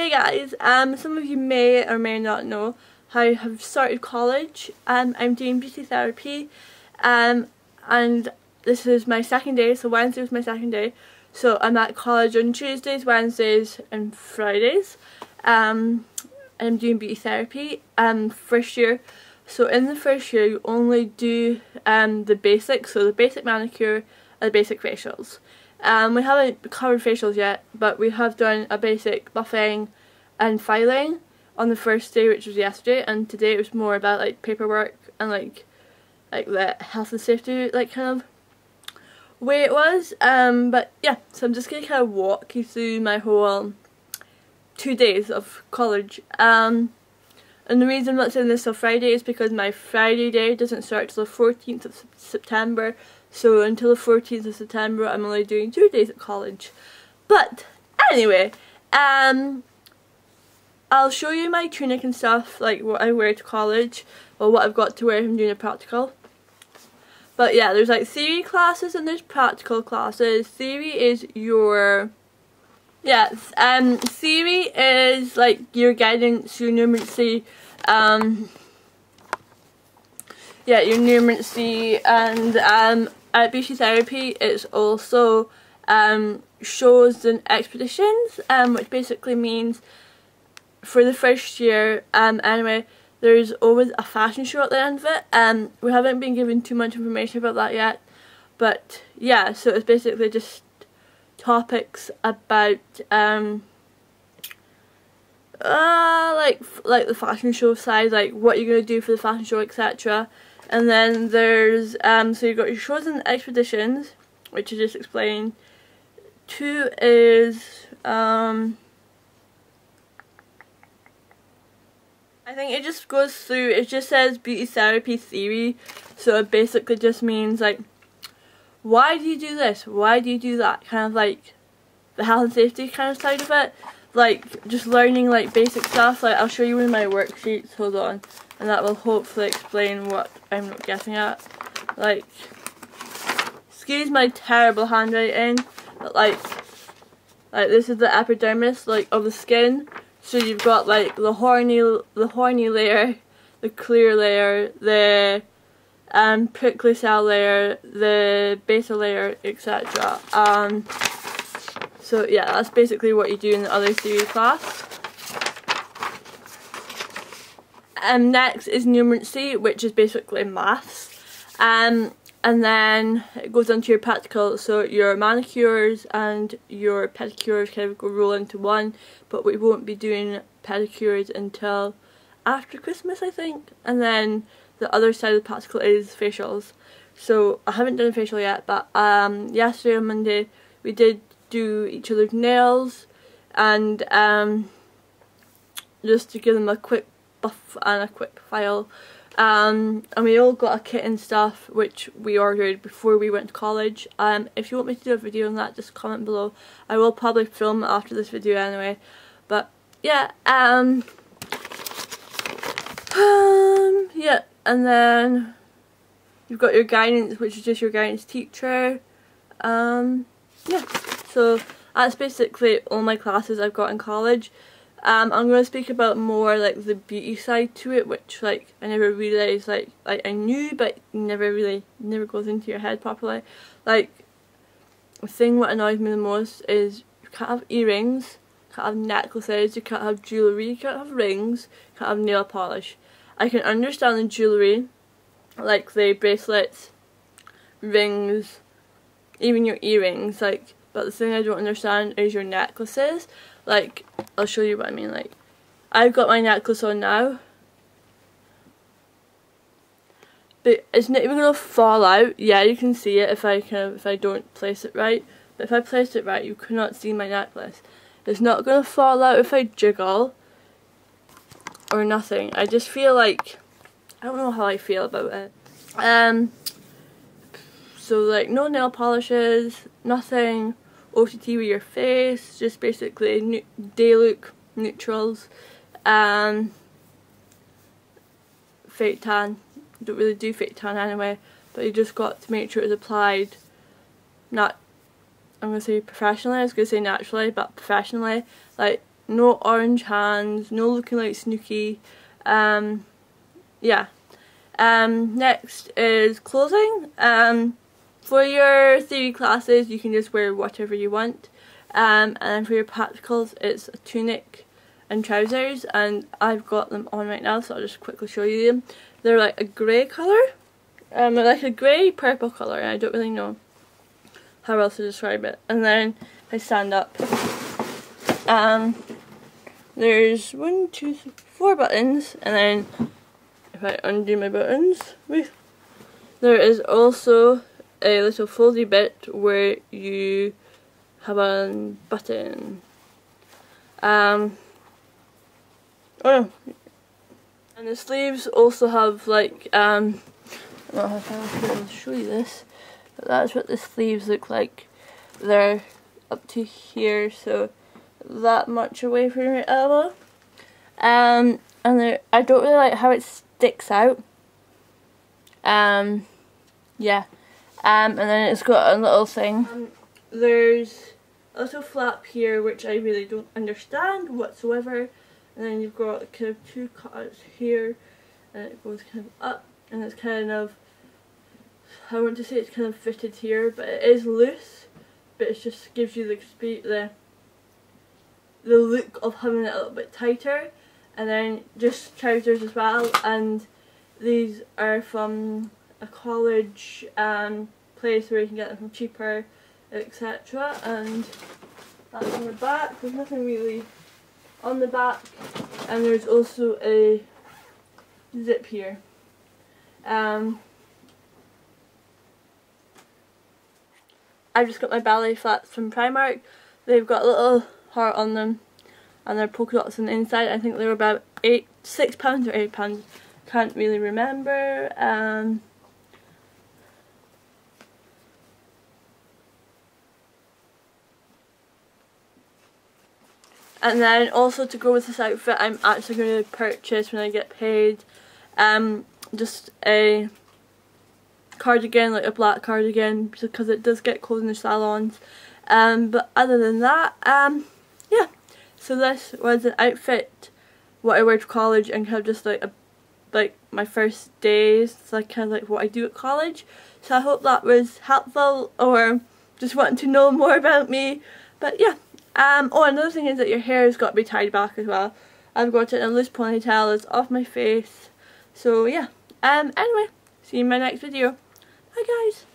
Hey guys, um, some of you may or may not know how I have started college. Um, I'm doing beauty therapy um, and this is my second day, so Wednesday was my second day. So I'm at college on Tuesdays, Wednesdays and Fridays. Um, I'm doing beauty therapy um, first year. So in the first year you only do um, the basics, so the basic manicure and the basic facials. Um, we haven't covered facials yet, but we have done a basic buffing and filing on the first day, which was yesterday, and today it was more about like paperwork and like like the health and safety like kind of way it was. Um, but yeah, so I'm just gonna kind of walk you through my whole two days of college. Um, and the reason I'm not saying this till Friday is because my Friday day doesn't start till the 14th of September so until the 14th of September I'm only doing two days at college. But anyway, um, I'll show you my tunic and stuff, like what I wear to college, or what I've got to wear if I'm doing a practical. But yeah, there's like theory classes and there's practical classes. Theory is your, Yes, um, theory is like your guidance, your numeracy, um, yeah, your numeracy and um, at Beauty Therapy it's also um, shows and expeditions um, which basically means for the first year um, anyway there's always a fashion show at the end of it. Um, we haven't been given too much information about that yet but yeah so it's basically just topics about um, uh, like like the fashion show side like what you're going to do for the fashion show etc and then there's, um, so you've got your shows and expeditions, which I just explained. Two is, um, I think it just goes through, it just says beauty therapy theory. So it basically just means like, why do you do this? Why do you do that? Kind of like the health and safety kind of side of it. Like just learning like basic stuff. Like I'll show you in my worksheets. Hold on and that will hopefully explain what I'm not getting at. Like, excuse my terrible handwriting, but like, like this is the epidermis, like, of the skin. So you've got like the horny, the horny layer, the clear layer, the um, prickly cell layer, the basal layer, etc. Um, so yeah, that's basically what you do in the other theory class. Um, next is numeracy, which is basically maths. Um, and then it goes on to your practical, so your manicures and your pedicures kind of go roll into one, but we won't be doing pedicures until after Christmas, I think. And then the other side of the practical is facials. So I haven't done a facial yet, but um, yesterday on Monday we did do each other's nails and um, just to give them a quick buff and a quick file. Um, and we all got a kit and stuff which we ordered before we went to college. Um, if you want me to do a video on that, just comment below. I will probably film after this video anyway. But yeah, um, um, yeah, and then you've got your guidance, which is just your guidance teacher. Um, yeah, so that's basically all my classes I've got in college. Um, I'm going to speak about more like the beauty side to it, which like I never realised like like I knew, but never really never goes into your head properly. Like the thing what annoys me the most is you can't have earrings, you can't have necklaces, you can't have jewellery, you can't have rings, you can't have nail polish. I can understand the jewellery, like the bracelets, rings, even your earrings, like but the thing I don't understand is your necklaces. Like, I'll show you what I mean. Like, I've got my necklace on now. But it's not it even going to fall out. Yeah, you can see it if I kind of, if I don't place it right. But if I place it right, you cannot see my necklace. It's not going to fall out if I jiggle. Or nothing. I just feel like, I don't know how I feel about it. Um, so like no nail polishes, nothing OTT with your face, just basically day look neutrals. Um, fake tan, don't really do fake tan anyway, but you just got to make sure it's applied not, I'm going to say professionally, I was going to say naturally, but professionally, like no orange hands, no looking like Snooki. Um, yeah. Um, next is clothing. Um, for your theory classes you can just wear whatever you want. Um, and then for your practicals it's a tunic and trousers and I've got them on right now so I'll just quickly show you them. They're like a grey colour. Um, like a grey purple colour and I don't really know how else to describe it. And then I stand up. Um, there's one, two, three, four buttons, and then if I undo my buttons, there is also a little foldy bit where you have a button. Um, oh no. And the sleeves also have like, um, I don't know if I'll to show you this, but that's what the sleeves look like. They're up to here, so that much away from your elbow. Um, and I don't really like how it sticks out. Um, yeah. Um, and then it's got a little thing. Um, there's a little flap here which I really don't understand whatsoever. And then you've got kind of two cuts here and it goes kind of up and it's kind of I want to say it's kind of fitted here but it is loose but it just gives you the the the look of having it a little bit tighter and then just trousers as well and these are from a college um, place where you can get them cheaper etc and that's on the back there's nothing really on the back and there's also a zip here um, I've just got my ballet flats from Primark they've got a little heart on them and they're polka dots on the inside. I think they were about eight, six pounds or eight pounds. Can't really remember. Um, and then also to go with this outfit, I'm actually going to purchase when I get paid, um, just a cardigan, like a black cardigan, because it does get cold in the salons. Um, but other than that, um, yeah. So this was an outfit what I wear to college and kind of just like a like my first days, it's like kind of like what I do at college. So I hope that was helpful or just wanting to know more about me. But yeah. Um, oh, another thing is that your hair has got to be tied back as well. I've got it in a loose ponytail, it's off my face. So yeah. Um, anyway, see you in my next video. Bye guys.